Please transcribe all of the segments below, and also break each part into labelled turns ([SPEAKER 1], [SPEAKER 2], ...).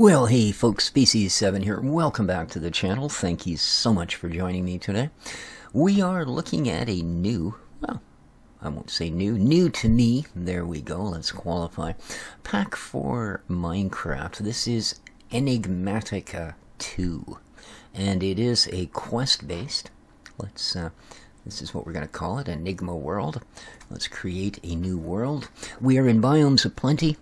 [SPEAKER 1] Well, hey folks, Species7 here. Welcome back to the channel. Thank you so much for joining me today. We are looking at a new, well, I won't say new, new to me, there we go, let's qualify, pack for Minecraft. This is Enigmatica 2, and it is a quest-based, let's, uh, this is what we're going to call it, Enigma World. Let's create a new world. We are in Biomes O' Plenty.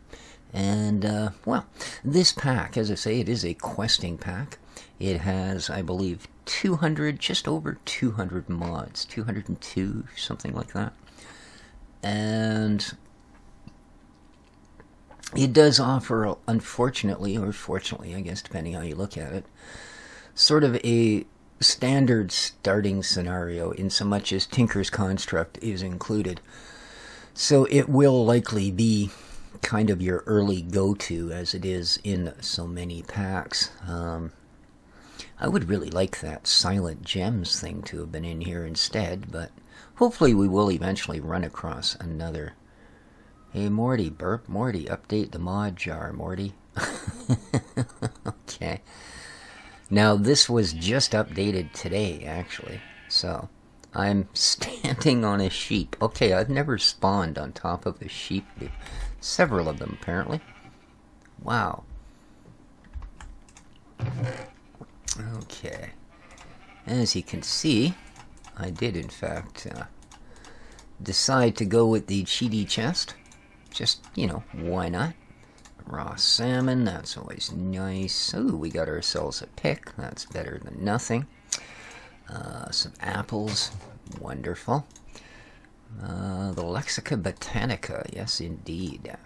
[SPEAKER 1] And, uh, well, this pack, as I say, it is a questing pack. It has, I believe, 200, just over 200 mods, 202, something like that. And it does offer, unfortunately, or fortunately, I guess, depending how you look at it, sort of a standard starting scenario in so much as Tinker's Construct is included. So it will likely be kind of your early go-to as it is in so many packs. Um, I would really like that Silent Gems thing to have been in here instead, but hopefully we will eventually run across another. Hey Morty, burp, Morty, update the mod jar, Morty. okay. Now this was just updated today, actually, so I'm standing on a sheep. Okay, I've never spawned on top of a sheep Several of them, apparently. Wow. Okay. As you can see, I did, in fact, uh, decide to go with the cheaty chest. Just, you know, why not? Raw salmon, that's always nice. Ooh, we got ourselves a pick. That's better than nothing. Uh, some apples, wonderful. Uh, the Lexica Botania, yes indeed.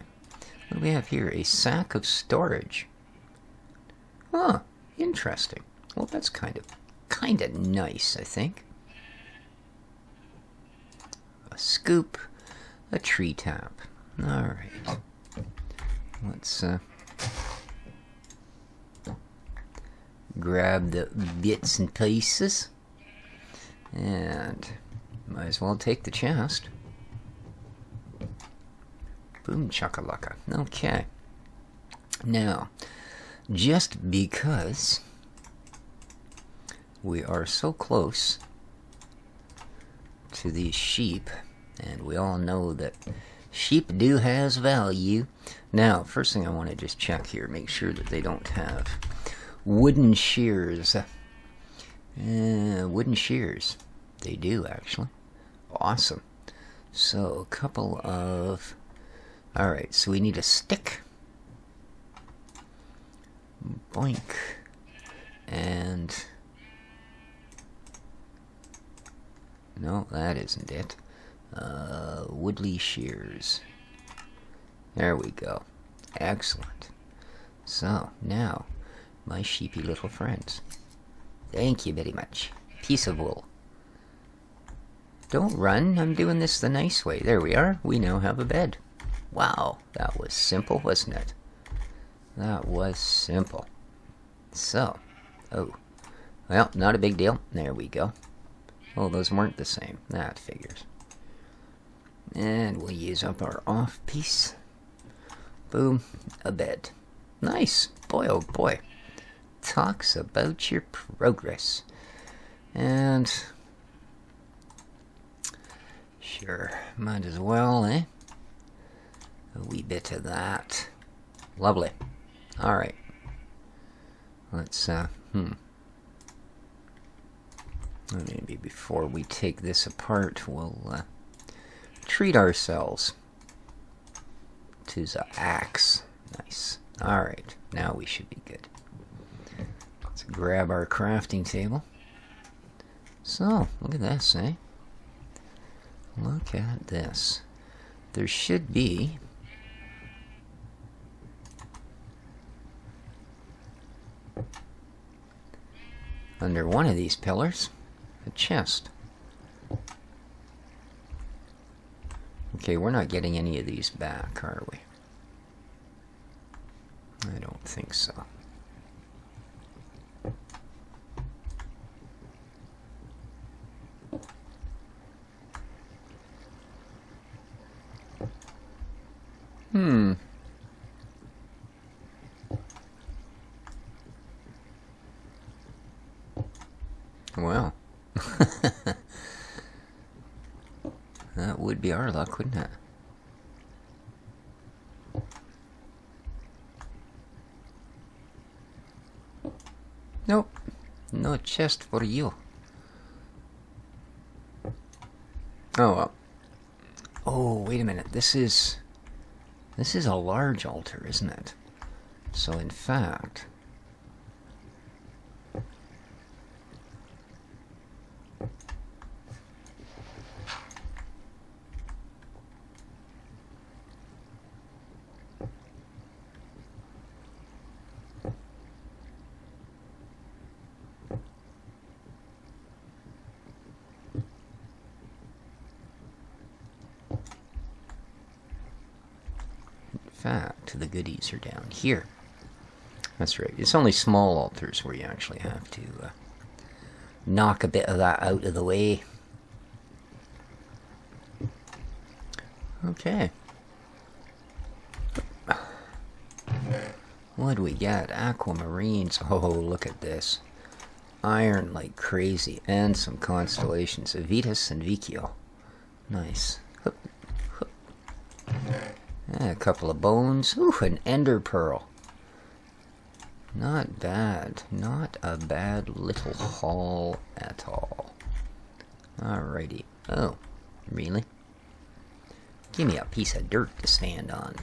[SPEAKER 1] What do we have here? A sack of storage. Huh, interesting. Well, that's kind of, kind of nice, I think. A scoop, a tree tap. All right. Let's uh, grab the bits and pieces. And might as well take the chest. Boom chakalaka. Okay. Now, just because we are so close to these sheep, and we all know that sheep do has value. Now, first thing I want to just check here, make sure that they don't have wooden shears. Uh, wooden shears. They do, actually. Awesome. So, a couple of... Alright, so we need a stick. Boink. And... No, that isn't it. Uh, Woodley shears. There we go. Excellent. So, now, my sheepy little friends. Thank you very much. Piece of wool. Don't run. I'm doing this the nice way. There we are. We now have a bed. Wow, that was simple, wasn't it? That was simple. So, oh, well, not a big deal. There we go. Oh, those weren't the same. That figures. And we'll use up our off piece. Boom, a bed. Nice. Boy, oh boy. Talks about your progress. And Sure, might as well, eh? A wee bit of that. Lovely. Alright. Let's, uh, hmm. Maybe before we take this apart, we'll uh, treat ourselves to the axe. Nice. Alright, now we should be good. Let's grab our crafting table. So, look at this, eh? Look at this. There should be under one of these pillars a chest. Okay, we're not getting any of these back, are we? I don't think so. Hmm. Well. Our luck, wouldn't it? Nope. No chest for you. Oh well. Oh, wait a minute. This is... This is a large altar, isn't it? So in fact... fact, the goodies are down here. That's right. It's only small altars where you actually have to uh, knock a bit of that out of the way. Okay. What do we got? Aquamarines. Oh, look at this. Iron like crazy. And some constellations. Aevitas and Vicio. Nice. A couple of bones. Ooh, an ender pearl. Not bad. Not a bad little haul at all. Alrighty. Oh, really? Give me a piece of dirt to stand on.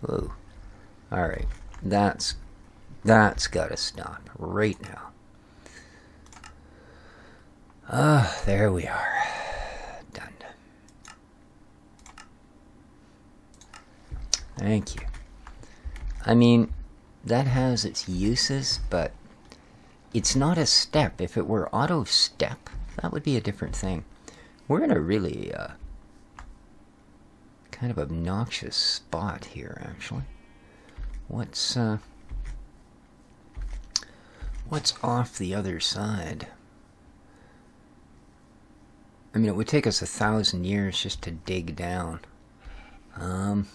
[SPEAKER 1] Whoa. Alright. That's... That's gotta stop right now. Ah, uh, there we are. Thank you. I mean, that has its uses, but it's not a step. If it were auto step, that would be a different thing. We're in a really uh, kind of obnoxious spot here, actually. What's uh, what's off the other side? I mean, it would take us a thousand years just to dig down. Um,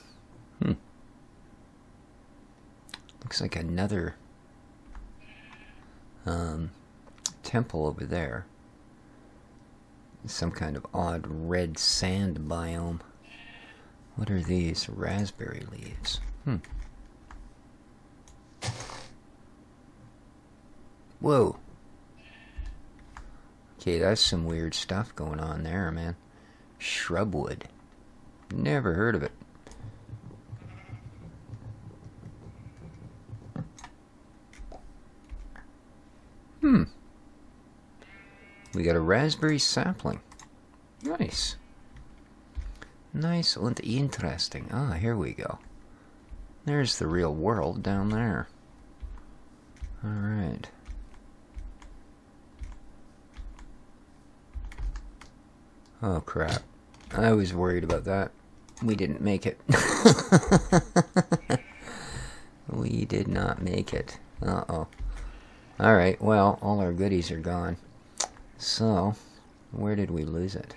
[SPEAKER 1] hmm. Looks like another um, temple over there. Some kind of odd red sand biome. What are these? Raspberry leaves. Hmm. Whoa. Okay, that's some weird stuff going on there, man. Shrubwood. Never heard of it. We got a raspberry sapling. Nice. Nice and interesting. Ah, here we go. There's the real world down there. Alright. Oh crap. I was worried about that. We didn't make it. we did not make it. Uh-oh. Alright, well, all our goodies are gone. So, where did we lose it?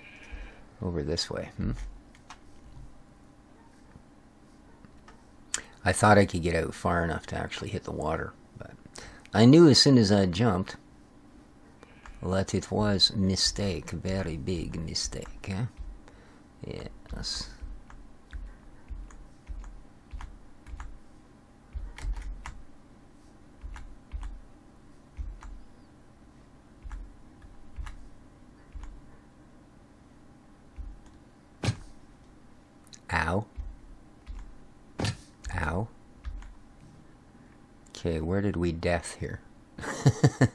[SPEAKER 1] Over this way, hmm? I thought I could get out far enough to actually hit the water, but I knew as soon as I jumped that it was mistake, very big mistake, eh? Yes. Ow. Ow. Okay, where did we death here?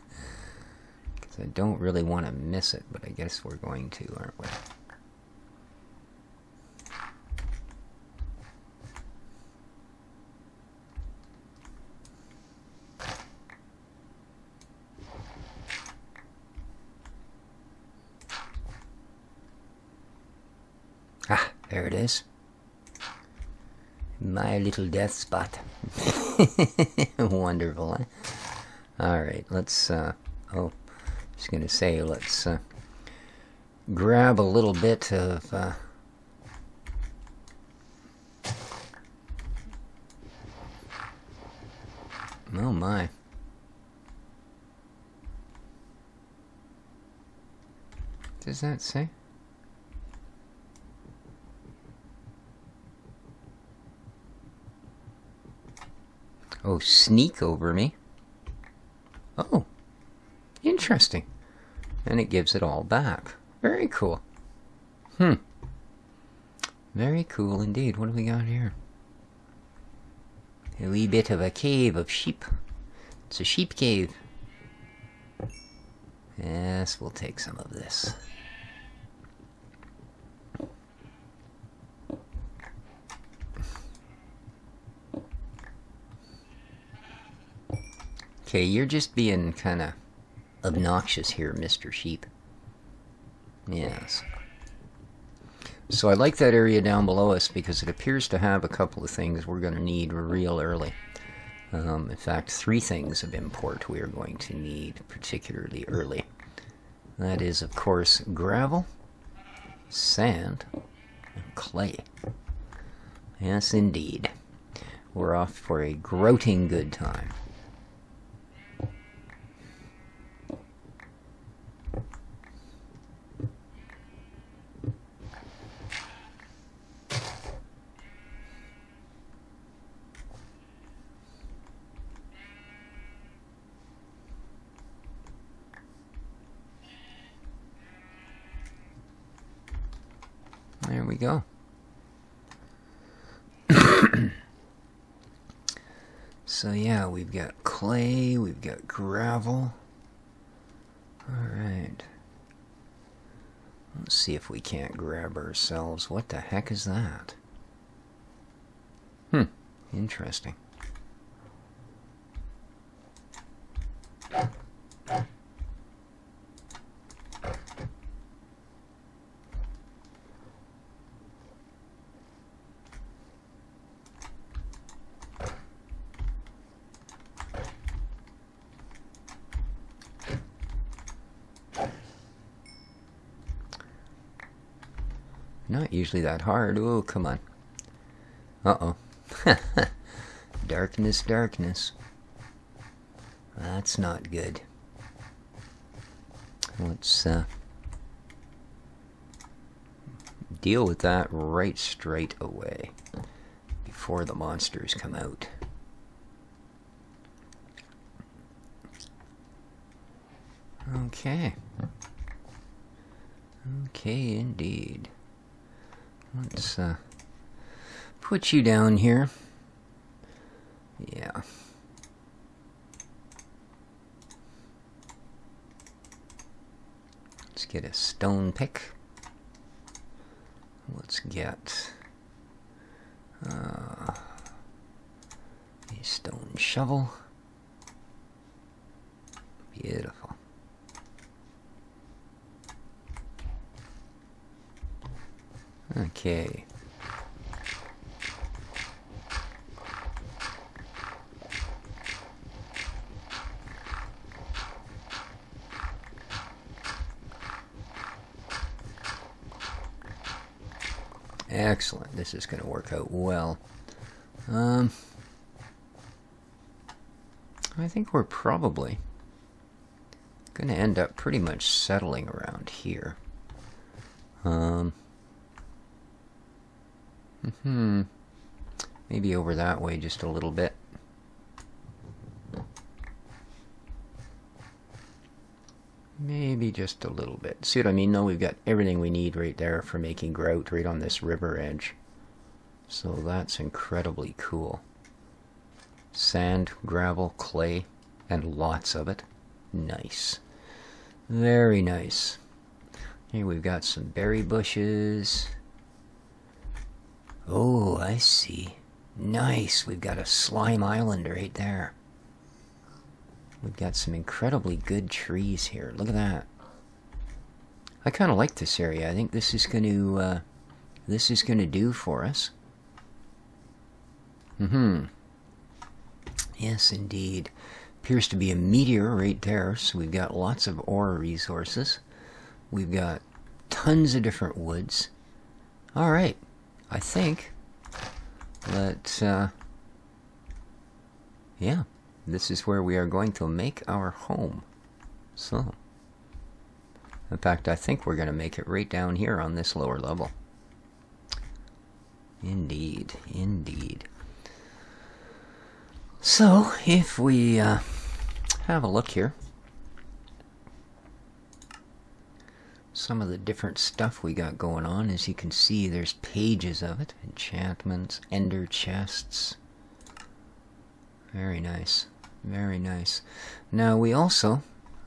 [SPEAKER 1] Because I don't really want to miss it, but I guess we're going to, aren't we? Ah, there it is. My little death spot. Wonderful, eh? Alright, let's, uh, oh, just gonna say, let's, uh, grab a little bit of, uh, oh my. does that say? Oh, sneak over me. Oh, interesting. And it gives it all back. Very cool. Hmm. Very cool indeed. What do we got here? A wee bit of a cave of sheep. It's a sheep cave. Yes, we'll take some of this. Okay, you're just being kind of obnoxious here, Mr. Sheep. Yes. So I like that area down below us because it appears to have a couple of things we're going to need real early. Um, in fact, three things of import we are going to need particularly early. That is, of course, gravel, sand, and clay. Yes, indeed. We're off for a grouting good time. There we go. so yeah, we've got clay, we've got gravel. Alright. Let's see if we can't grab ourselves. What the heck is that? Hmm, interesting. Not usually that hard. Oh, come on. Uh-oh. darkness, darkness. That's not good. Let's uh, deal with that right straight away before the monsters come out. Okay. Okay, indeed. Let's uh, put you down here. Yeah. Let's get a stone pick. Let's get uh, a stone shovel. Beautiful. Okay. Excellent. This is going to work out well. Um, I think we're probably going to end up pretty much settling around here. Um, hmm. Maybe over that way just a little bit. Maybe just a little bit. See what I mean? No, we've got everything we need right there for making grout right on this river edge. So that's incredibly cool. Sand, gravel, clay, and lots of it. Nice. Very nice. Here we've got some berry bushes. Oh, I see. Nice. We've got a slime island right there. We've got some incredibly good trees here. Look at that. I kind of like this area. I think this is going to uh, this is going to do for us. Mm-hmm. Yes, indeed. Appears to be a meteor right there, so we've got lots of ore resources. We've got tons of different woods. All right, I think. Let uh, yeah this is where we are going to make our home. So, In fact, I think we're going to make it right down here on this lower level. Indeed, indeed. So, if we uh, have a look here, some of the different stuff we got going on, as you can see, there's pages of it. Enchantments, ender chests. Very nice. Very nice. Now, we also...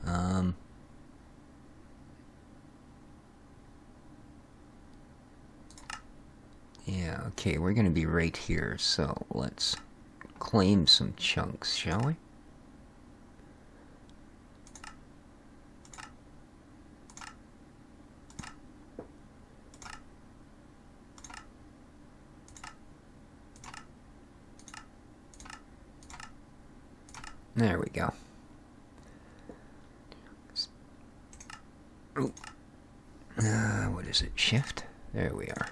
[SPEAKER 1] Um, yeah, okay, we're going to be right here, so let's claim some chunks, shall we? There we go. Uh, what is it? Shift? There we are.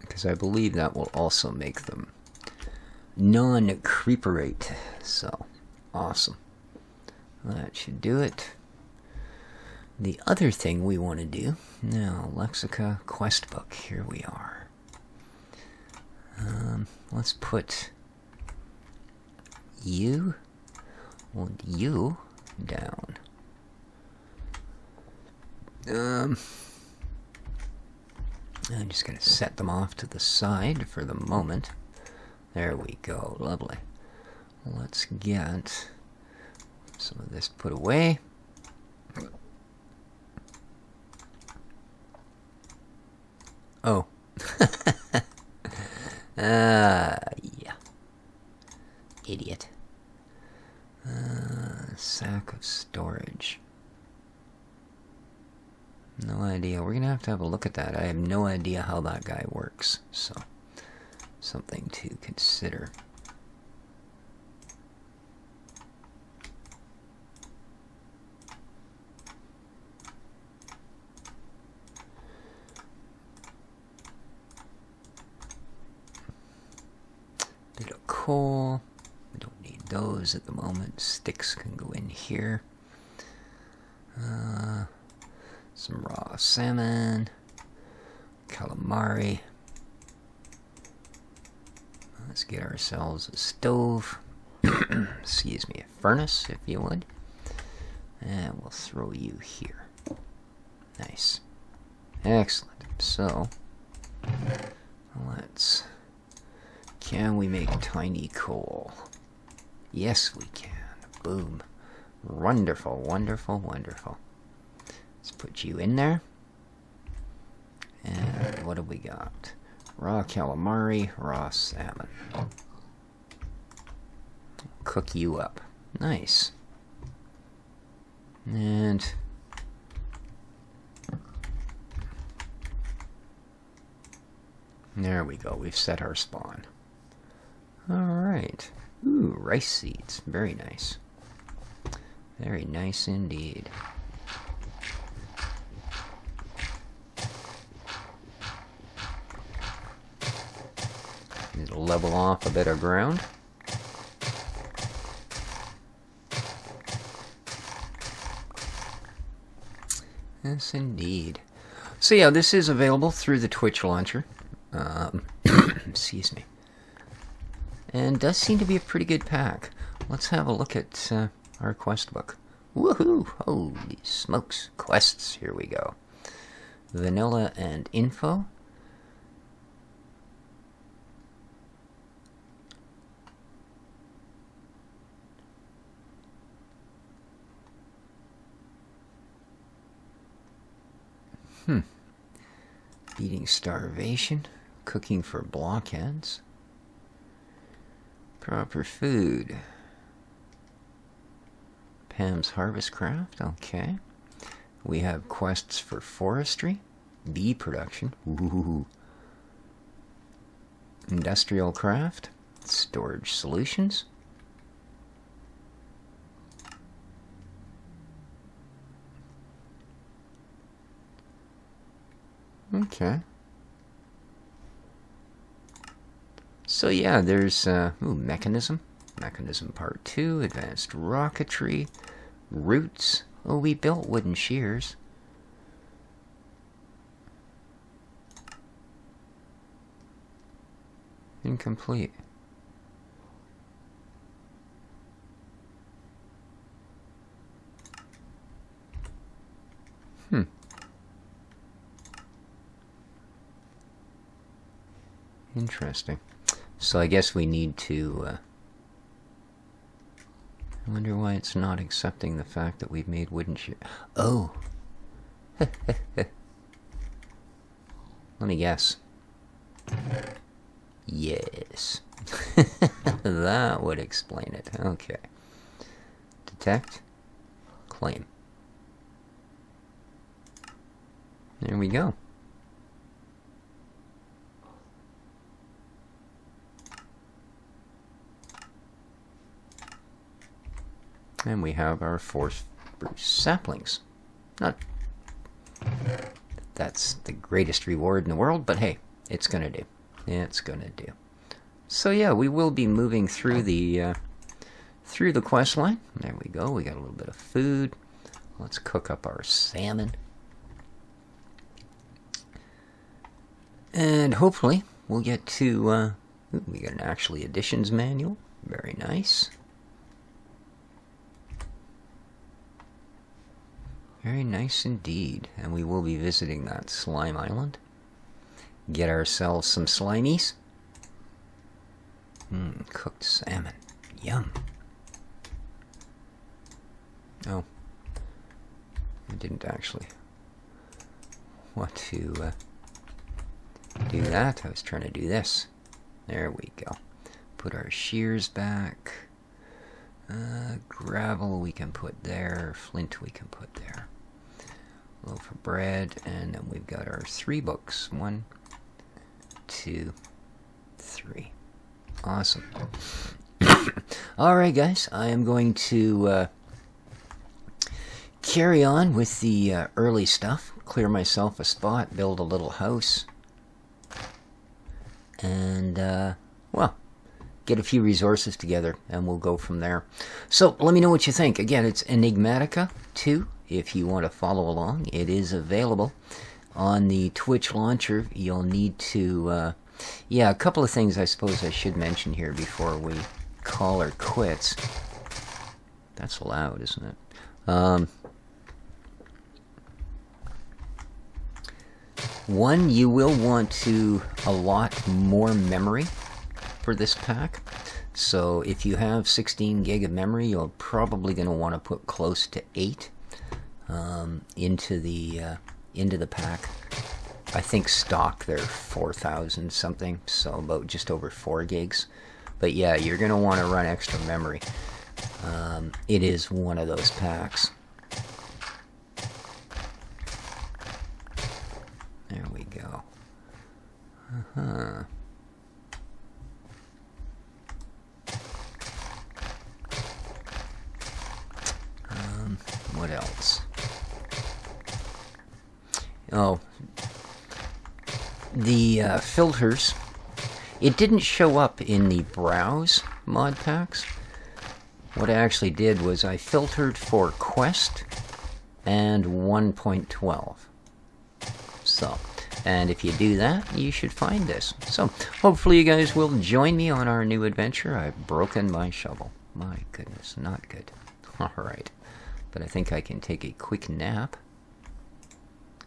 [SPEAKER 1] Because I believe that will also make them non-creeperate. So, awesome. That should do it. The other thing we want to do, now, Lexica quest book, here we are. Um, let's put you and you down. Um, I'm just going to set them off to the side for the moment. There we go. Lovely. Let's get some of this put away. Oh. Uh, yeah. Idiot. Uh, sack of storage. No idea. We're going to have to have a look at that. I have no idea how that guy works. So, something to consider. coal. We don't at the moment. Sticks can go in here. Uh, some raw salmon. Calamari. Let's get ourselves a stove. Excuse me, a furnace, if you would. And we'll throw you here. Nice. Excellent. So, let's can we make tiny coal? Yes, we can. Boom. Wonderful, wonderful, wonderful. Let's put you in there. And what do we got? Raw calamari, raw salmon. Cook you up. Nice. And there we go. We've set our spawn. Alright. Ooh, rice seeds. Very nice. Very nice indeed. To level off a bit of ground. Yes, indeed. So yeah, this is available through the Twitch launcher. Um, excuse me and does seem to be a pretty good pack. Let's have a look at uh, our quest book. Woohoo! Holy smokes! Quests, here we go. Vanilla and info. Hmm. Beating starvation. Cooking for blockheads. Proper food. Pam's Harvest Craft, okay. We have quests for forestry, bee production, ooh. Industrial craft, storage solutions. Okay. So yeah, there's uh, ooh, Mekanism. Mekanism Part 2, Advanced Rocketry, Roots. Oh, we built wooden shears. Incomplete. Hmm. Interesting. So I guess we need to... Uh, I wonder why it's not accepting the fact that we've made wooden shear. Oh! Let me guess. Yes. that would explain it. Okay. Detect. Claim. There we go. We have our four spruce saplings. Not that's the greatest reward in the world, but hey, it's gonna do. It's gonna do. So yeah, we will be moving through the uh, through the quest line. There we go. We got a little bit of food. Let's cook up our salmon. And hopefully we'll get to, uh, we got an actually additions manual. Very nice. Very nice indeed. And we will be visiting that slime island. Get ourselves some slimies. Mmm, cooked salmon. Yum. Oh. I didn't actually want to uh, do that. I was trying to do this. There we go. Put our shears back. Uh, gravel we can put there. Flint we can put there. Loaf of bread. And then we've got our three books. One, two, three. Awesome. Alright, guys. I am going to uh, carry on with the uh, early stuff. Clear myself a spot. Build a little house and uh, well, get a few resources together, and we'll go from there. So let me know what you think. Again, it's Enigmatica 2. If you want to follow along, it is available on the Twitch launcher. You'll need to, uh, yeah, a couple of things I suppose I should mention here before we call or quits. That's loud, isn't it? Um, One, you will want to allot more memory for this pack. So if you have 16 gig of memory, you're probably going to want to put close to 8 um, into the uh, into the pack. I think stock they're 4,000 something, so about just over 4 gigs. But yeah, you're going to want to run extra memory. Um, it is one of those packs. There we go. Uh-huh. Um, what else? Oh, the uh, filters. It didn't show up in the browse mod packs. What I actually did was I filtered for Quest and 1.12. So, and if you do that, you should find this. So, hopefully you guys will join me on our new adventure. I've broken my shovel. My goodness, not good. Alright, but I think I can take a quick nap.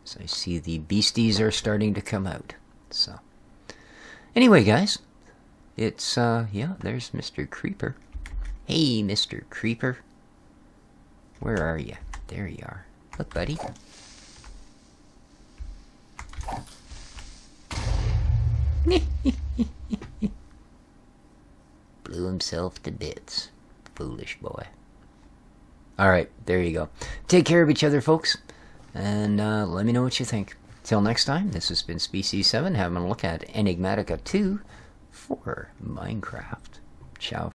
[SPEAKER 1] So I see the beasties are starting to come out. So, anyway, guys, it's, uh, yeah, there's Mr. Creeper. Hey, Mr. Creeper. Where are you? There you are. Look, buddy. Blew himself to bits. Foolish boy. Alright, there you go. Take care of each other, folks. And uh, let me know what you think. Till next time, this has been Species 7 having a look at Enigmatica 2 for Minecraft. Ciao.